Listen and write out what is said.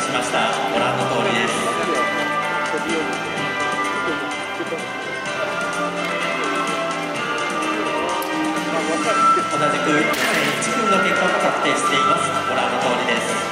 しました。ご覧の通りです。同じく1の結果確定しています。ご覧の通りです。